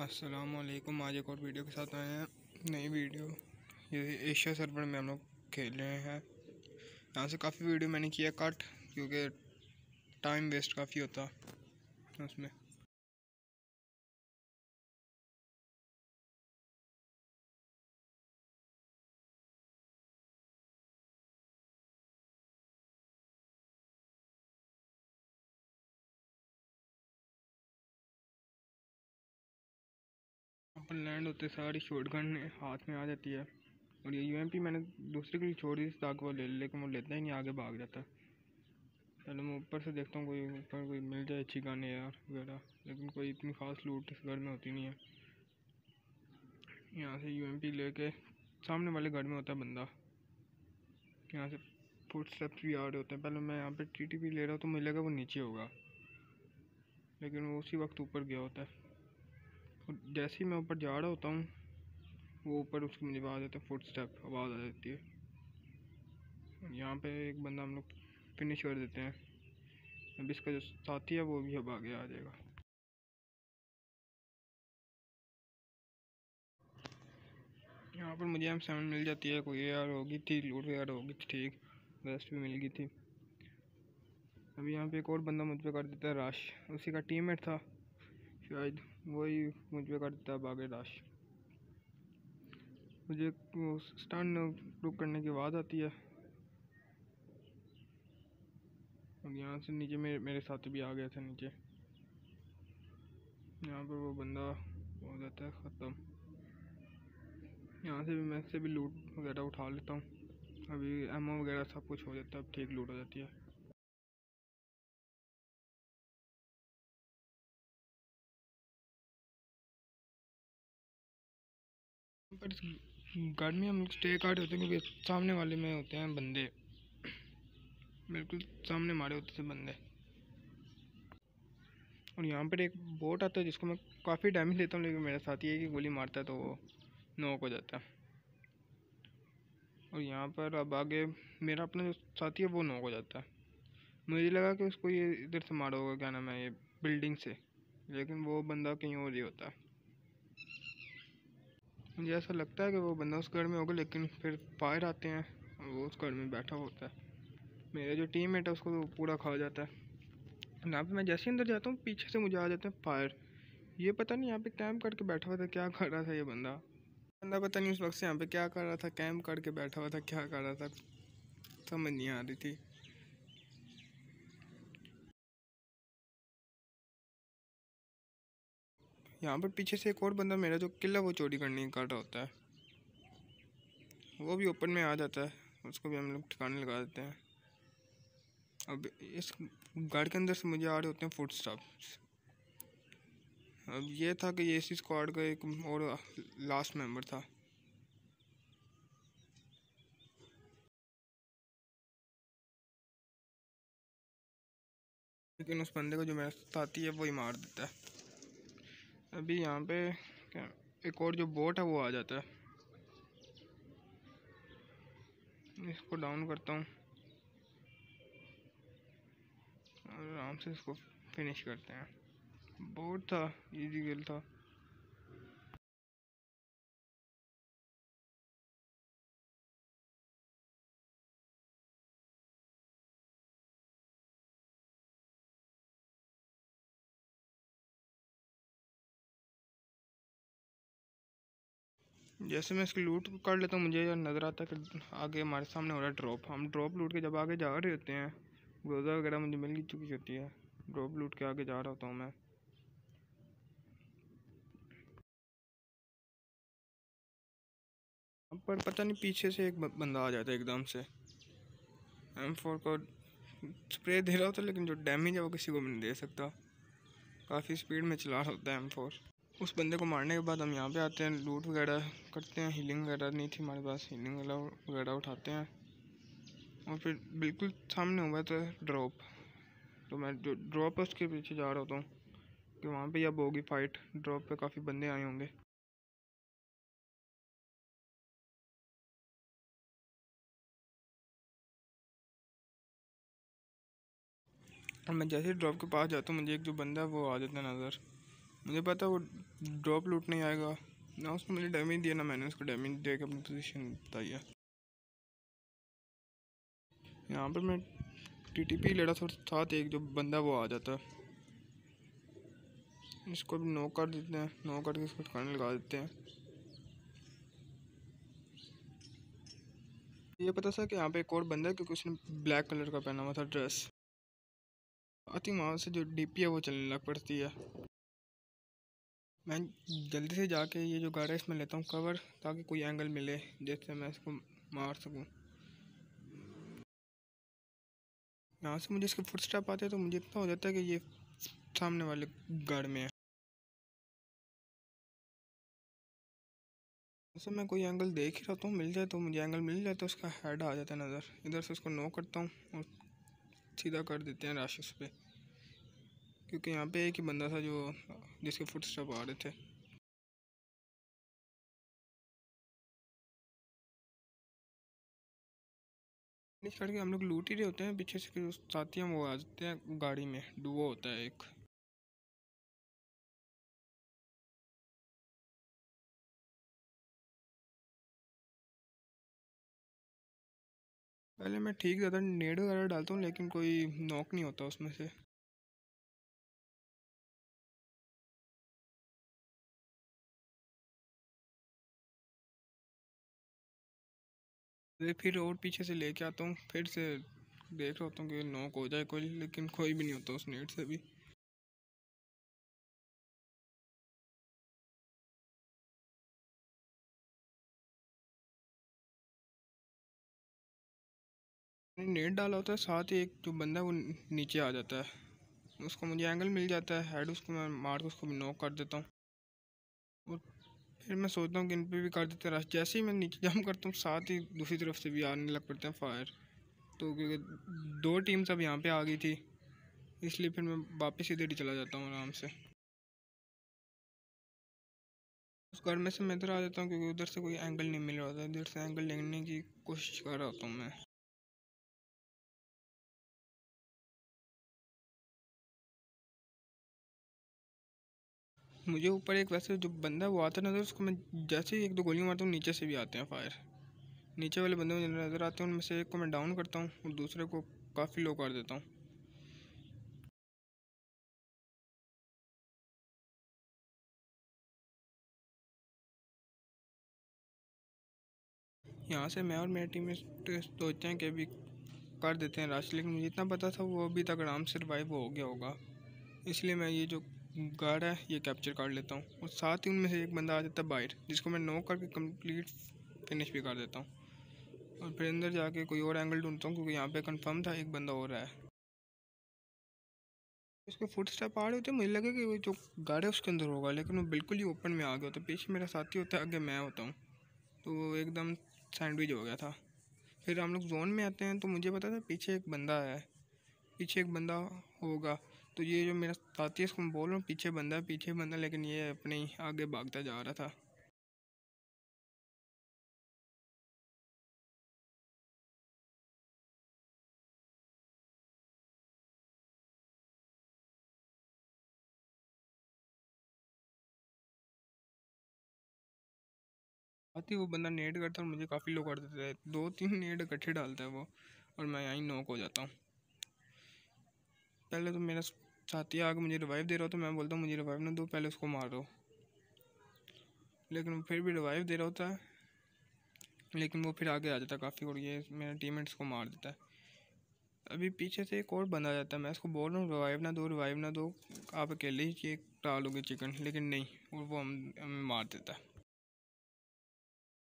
असलकुम आज एक और वीडियो के साथ आए हैं। नई वीडियो। ये एशिया सर्वर में हम लोग खेल रहे हैं। यहाँ से काफ़ी वीडियो मैंने किया कट, क्योंकि टाइम वेस्ट काफ़ी होता उसमें। पर लैंड होते सारी शॉर्ट गन हाथ में आ जाती है। और ये यूएमपी मैंने दूसरे के लिए छोड़ी, इस ताकि वो ले लेकिन वो लेता ही नहीं, आगे भाग जाता। चलो मैं ऊपर से देखता हूँ, कोई ऊपर कोई मिल जाए अच्छी गाने यार वगैरह, लेकिन कोई इतनी खास लूट इस घर में होती नहीं है। यहाँ से यूएमपी लेके सामने वाले घर में होता है बंदा। यहाँ से फुट स्टेप्स भी आ रहे होते हैं। पहले मैं यहाँ पे टी ले रहा हूँ तो मिलेगा वो नीचे होगा। लेकिन वो उसी वक्त ऊपर गया होता है। और जैसे ही मैं ऊपर जा रहा होता हूँ, वो ऊपर उसकी मुझे आवाज़ आती है फुट स्टेप आवाज़ आ जाती है। यहाँ पे एक बंदा हम लोग फिनिश कर देते हैं। अब इसका जो साथी है, वो भी अब आगे आ जाएगा। यहाँ पर मुझे एम सेवन मिल जाती है, कोई यार होगी थी लूट वगैरह होगी थी, ठीक। वेस्ट भी मिल गई थी। अभी यहाँ पे एक और बंदा मुझ पर कर देता है राश उसी का टीममेट था। शायद वही मुझ पर करता है बागे राश मुझे स्टैंड रुक करने की आवाज़ आती है। और यहाँ से नीचे मेरे मेरे साथ भी आ गया था नीचे। यहाँ पर वो बंदा हो जाता है ख़त्म। यहाँ से भी मैं, से भी लूट वगैरह उठा लेता हूँ। अभी एमओ वगैरह सब कुछ हो जाता है, अब ठीक लूट हो जाती है। पर गार्ड में हम स्टे कार्ड होते हैं, क्योंकि सामने वाले में होते हैं बंदे। बिल्कुल सामने मारे होते थे बंदे। और यहाँ पर एक बोट आता है, जिसको मैं काफ़ी डैमेज लेता हूँ, लेकिन मेरा साथ ये कि गोली मारता है तो वो नोक हो जाता है। और यहाँ पर अब आगे मेरा अपना जो साथी है, वो नोक हो जाता है। मुझे लगा कि उसको ये इधर से मारा होगा, क्या नाम है, ये बिल्डिंग से। लेकिन वो बंदा कहीं और ही होता। है मुझे ऐसा लगता है कि वो बंदा उस घर में होगा, लेकिन फिर फायर आते हैं वो उस घर में बैठा होता है। मेरा जो टीम मेट है, उसको तो पूरा खा जाता है। यहाँ पे मैं जैसे ही अंदर जाता हूँ, पीछे से मुझे आ जाते हैं फायर ये पता नहीं यहाँ पे कैंप करके बैठा हुआ था, क्या कर रहा था ये बंदा? बंदा पता नहीं उस वक्त से यहाँ पे क्या कर रहा था कैंप करके बैठा हुआ था, क्या कर रहा था, समझ नहीं आ रही थी। यहाँ पर पीछे से एक और बंदा मेरा जो किला वो चोरी करने का रहा होता है। वो भी ओपन में आ जाता है, उसको भी हम लोग ठिकाने लगा देते हैं। अब इस गाड़ी के अंदर से मुझे आ रहे होते हैं फ़ूड स्टॉप अब ये था कि ये इसी स्क्वाड का एक और लास्ट मेंबर था। लेकिन उस बंदे को जो मेरा साथी है वो ही मार देता है। अभी यहाँ पे एक और जो बोट है वो आ जाता है। इसको डाउन करता हूँ। और आराम से इसको फिनिश करते हैं। बोट था इजी गेल था। जैसे मैं इसकी लूट कर लेता हूँ, मुझे नज़र आता है कि आगे हमारे सामने हो रहा है ड्रॉप हम ड्रॉप लूट के जब आगे जा रहे होते हैं गोजा वगैरह मुझे मिल चुकी होती है। ड्रॉप लूट के आगे जा रहा होता हूँ मैं। पर पता नहीं पीछे से एक बंदा आ जाता है एकदम से। एम फोर को स्प्रे दे रहा होता लेकिन जो डैमेज है वो किसी को भी नहीं दे सकता। काफ़ी स्पीड में चला रहा होता है एम फोर उस बंदे को मारने के बाद हम यहाँ पे आते हैं लूट वगैरह करते हैं हीलिंग वगैरह नहीं थी हमारे पास हीलिंग वगैरह उठाते हैं। और फिर बिल्कुल सामने हुआ था ड्रॉप तो मैं जो ड्रॉप है उसके पीछे जा रहा होता हूँ, कि वहाँ पे अब होगी फाइट ड्रॉप पे काफ़ी बंदे आए होंगे। और मैं जैसे ड्रॉप के पास जाता हूँ, मुझे एक जो बंदा है वो आ जाता है नज़र। मुझे पता वो ड्रॉप लूट नहीं आएगा। ना उसने मुझे डैमेज दिया, ना मैंने उसको डैमेज दे के अपनी पोजीशन बताई है। यहाँ पर मैं टी टी पी ले रहा था, साथ एक जो बंदा वो आ जाता इसको भी नो कर देते हैं नो करके इसको ठिकाने लगा देते हैं। ये पता था कि यहाँ पे एक और बंदा है, क्योंकि उसने ब्लैक कलर का पहना हुआ था ड्रेस आती वहाँ से जो डीपी है वो चलने लग पड़ती है। मैं जल्दी से जाके ये जो गाड़ा है, इसमें लेता हूँ कवर ताकि कोई एंगल मिले, जिससे मैं इसको मार सकूँ। यहाँ से मुझे इसके फुट स्टेप आते हैं तो मुझे इतना हो जाता है कि ये सामने वाले गाड़ में है। वैसे मैं कोई एंगल देख ही रहा हूँ मिल जाए तो मुझे एंगल मिल जाए तो उसका हेड आ जाता है नज़र। इधर से उसको नो करता हूँ और सीधा कर देते हैं राश उस पर क्योंकि यहाँ पे एक ही बंदा था जो, जिसके फुट स्टेप आ रहे थे। करके हम लोग लूट ही रहे होते हैं, पीछे से फिर साथी हम वो आ जाते हैं गाड़ी में, डुओ होता है एक। पहले मैं ठीक ज़्यादा नेड वगैरह डालता हूँ, लेकिन कोई नॉक नहीं होता उसमें से। फिर और पीछे से लेके आता हूँ, फिर से देख रहा होता हूँ कि नॉक हो जाए कोई, लेकिन कोई भी नहीं होता उस नेट से भी। नेट डाला होता है, साथ ही एक जो बंदा वो नीचे आ जाता है। उसको मुझे एंगल मिल जाता है हेड उसको मैं मार के उसको भी नॉक कर देता हूँ। और फिर मैं सोचता हूँ कि इन पर भी कर देते रश जैसे ही मैं नीचे जम करता हूँ साथ ही दूसरी तरफ़ से भी आने लग पड़ते हैं फायर तो क्योंकि दो टीम्स अब यहाँ पे आ गई थी, इसलिए फिर मैं वापस इधर ही चला जाता हूँ आराम से। उस घर में से मैं इधर आ जाता हूँ, क्योंकि उधर से कोई एंगल नहीं मिल रहा था। इधर से एंगल लेने की कोशिश कर रहा होता हूँ मैं। मुझे ऊपर एक वैसे जो बंदा वो आता नज़र उसको मैं जैसे ही एक दो गोलियाँ मारता हूँ, नीचे से भी आते हैं फायर नीचे वाले बंदे मुझे नज़र आते हैं, उनमें से एक को मैं डाउन करता हूँ और दूसरे को काफ़ी लो कर देता हूँ. यहाँ से मैं और मेरे टीम में सोचते हैं कि अभी कर देते हैं राश लेकिन मुझे इतना पता था वो अभी तक आराम से रिवाइव हो गया होगा. इसलिए मैं ये जो गार्ड है ये कैप्चर कर लेता हूँ और साथ ही उनमें से एक बंदा आ जाता है बाइट जिसको मैं नो करके कंप्लीट फिनिश भी कर देता हूँ। और फिर अंदर जाके कोई और एंगल ढूंढता हूँ, क्योंकि यहाँ पे कंफर्म था एक बंदा और है उसके फुट स्टेप आ रहे होते मुझे लगे कि वो जो गार्ड है उसके अंदर होगा, लेकिन वो बिल्कुल ही ओपन में आ गया होता पीछे मेरा साथी होता है, आगे मैं होता हूँ। तो वो एकदम सैंडविच हो गया था। फिर हम लोग जोन में आते हैं तो मुझे पता था पीछे एक बंदा है। पीछे एक बंदा होगा। तो ये जो मेरा साथी इसको मैं बोल रहा हूँ, पीछे बंदा पीछे बंदा, लेकिन ये अपने ही आगे भागता जा रहा था। आती वो बंदा नेट करता है और मुझे काफ़ी लोग कर देते हैं। दो तीन नेट इकट्ठे डालता है वो, और मैं यहीं नॉक हो जाता हूँ। पहले तो मेरा साथी आगे मुझे रिवाइव दे रहा हो तो मैं बोलता हूँ, मुझे रिवाइव ना दो, पहले उसको मार दो। लेकिन फिर भी रिवाइव दे रहा होता है। लेकिन वो फिर आगे आ जाता है काफ़ी और ये मेरा टीममेट्स को मार देता है। अभी पीछे से एक और बंदा जाता है, मैं इसको बोल रहा हूँ रिवाइव ना दो रिवाइव ना दो, आप अकेले ही ये टालोगे चिकन लेकिन नहीं और वो हम, हमें मार देता है।